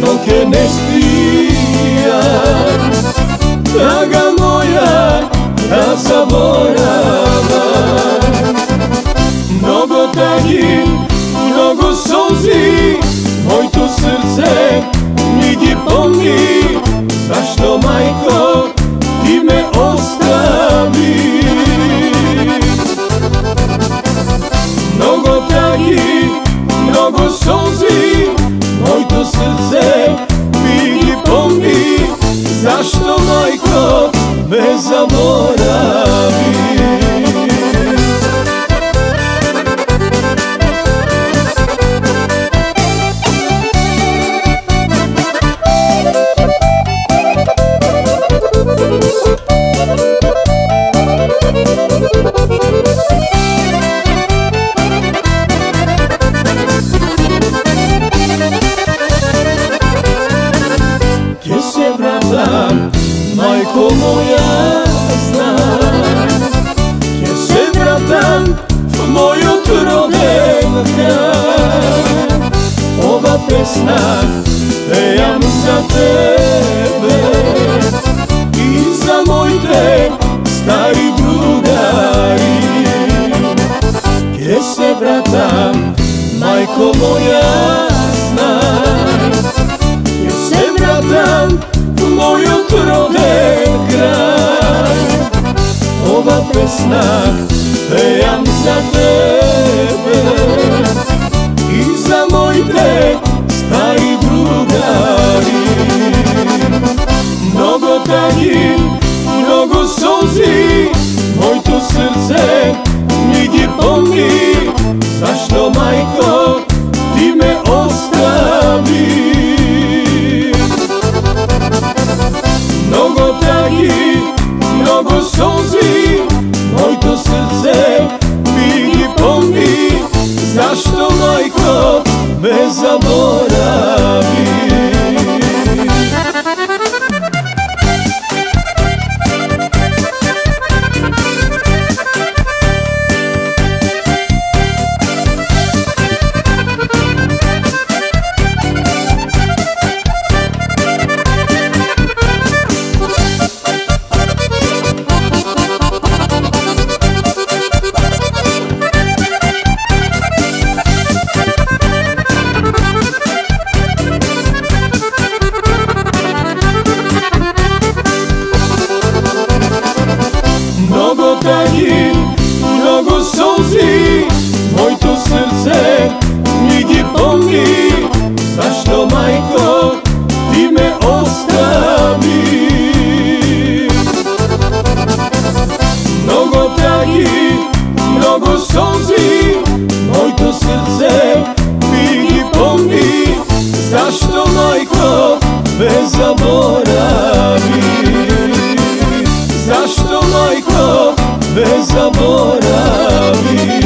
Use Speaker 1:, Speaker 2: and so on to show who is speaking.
Speaker 1: No lo que nestia Aganoia, a sabora Zašto majko me zaboravi tebe. I za moj te stari drugari. Gdje se vratam, majko moja, znaj Gdje se vratam, ostavi. Mnogo takih zaboravi. Zašto majko ne zaboravi